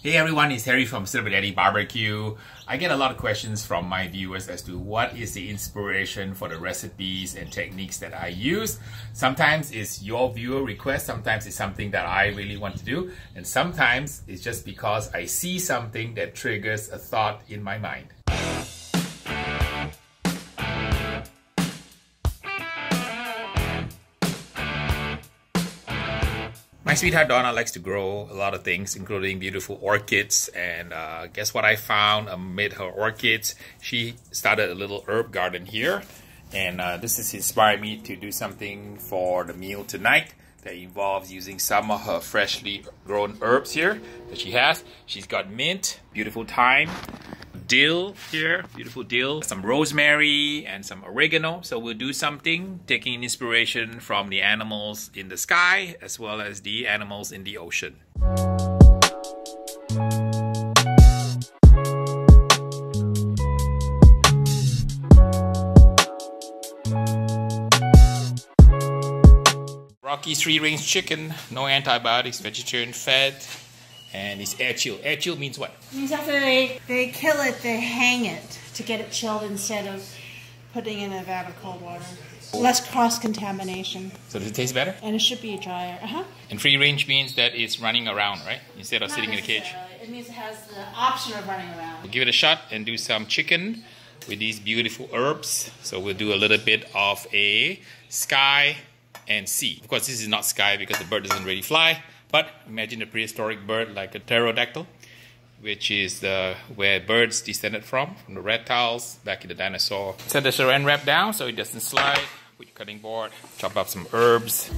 Hey everyone, it's Harry from Slap Yo Daddy Barbecue. I get a lot of questions from my viewers as to what is the inspiration for the recipes and techniques that I use. Sometimes it's your viewer request, sometimes it's something that I really want to do, and sometimes it's just because I see something that triggers a thought in my mind. My sweetheart Donna likes to grow a lot of things, including beautiful orchids. And uh, guess what I found amid her orchids? She started a little herb garden here. And uh, this has inspired me to do something for the meal tonight that involves using some of her freshly grown herbs here that she has. She's got mint, beautiful thyme, dill. Here, beautiful dill, some rosemary and some oregano. So we'll do something taking inspiration from the animals in the sky as well as the animals in the ocean. Rocky Three Range chicken, no antibiotics, vegetarian fed, and it's air chill. Air chill means what? Means after they, they kill it, they hang it to get it chilled instead of putting in a vat of cold water. Less cross contamination. So does it taste better? And it should be drier. Uh-huh. And free range means that it's running around, right? Instead of Not sitting in a cage. It means it has the option of running around. We'll give it a shot and do some chicken with these beautiful herbs. So we'll do a little bit of a sky and sea. Of course, this is not sky because the bird doesn't really fly. But imagine a prehistoric bird like a pterodactyl, which is the, where birds descended from, from the reptiles back in the dinosaur. Set the saran wrap down so it doesn't slide. Your cutting board, chop up some herbs.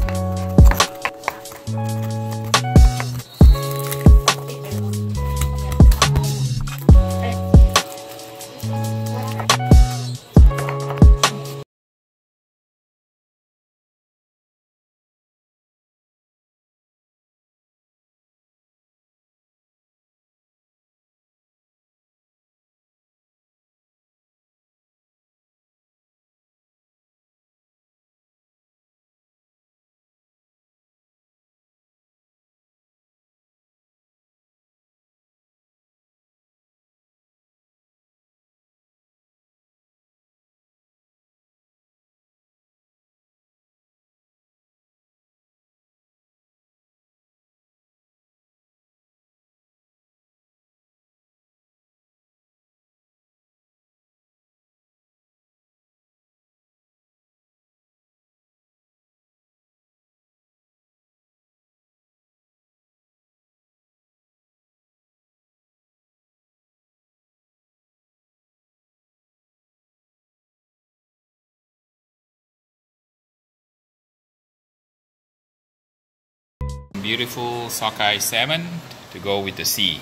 Beautiful sockeye salmon to go with the sea.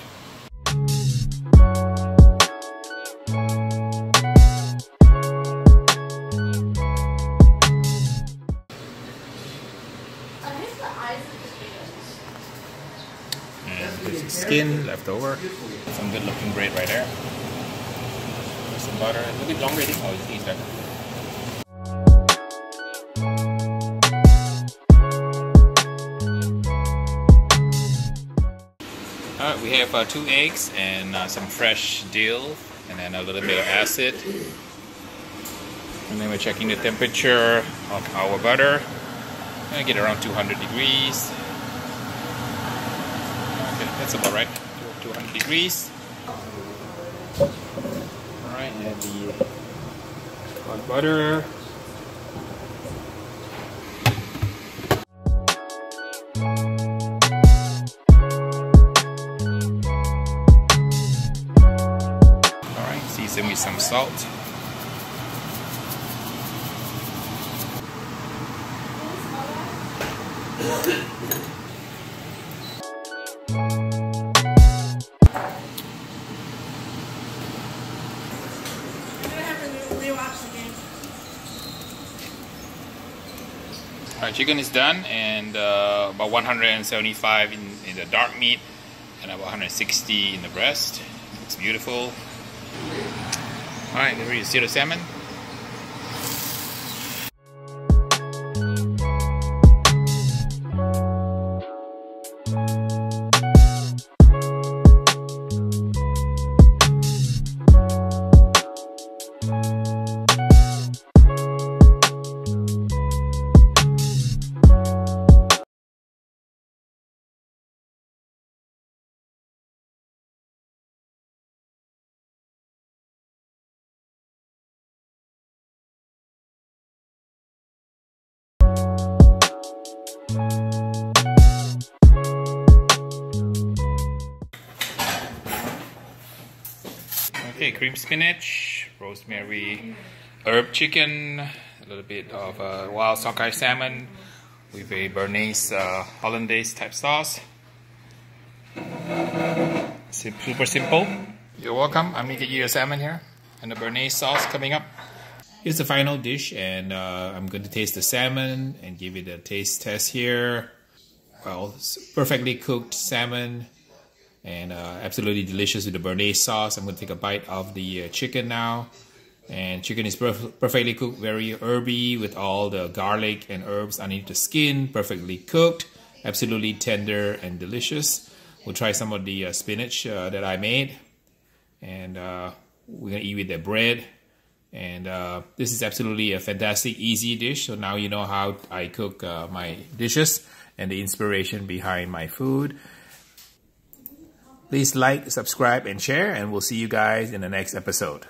Mm, and skin left over. Some good looking bread right there. Some butter. A little bit longer, I think. Oh, it's easier. Have uh, two eggs and uh, some fresh dill and then a little bit of acid. And then we're checking the temperature of our butter. Gonna get around 200 degrees. Okay, that's about right. 200 degrees. Alright, and the hot butter. Some salt. Alright, chicken is done and uh, about 175 in, in the dark meat and about 160 in the breast. It's beautiful. Alright, we see the salmon. Okay, cream spinach, rosemary, herb chicken, a little bit of uh, wild sockeye salmon with a Béarnaise uh, hollandaise type sauce. Super simple. You're welcome. I'm gonna making you a salmon here and the Béarnaise sauce coming up. Here's the final dish and uh, I'm going to taste the salmon and give it a taste test here. Well, perfectly cooked salmon and uh, absolutely delicious with the Béarnaise sauce. I'm going to take a bite of the uh, chicken now. And chicken is perf perfectly cooked, very herby with all the garlic and herbs underneath the skin, perfectly cooked, absolutely tender and delicious. We'll try some of the uh, spinach uh, that I made. And uh, we're going to eat with the bread. And uh, this is absolutely a fantastic, easy dish. So now you know how I cook my dishes and the inspiration behind my food. Please like, subscribe, and share, and we'll see you guys in the next episode.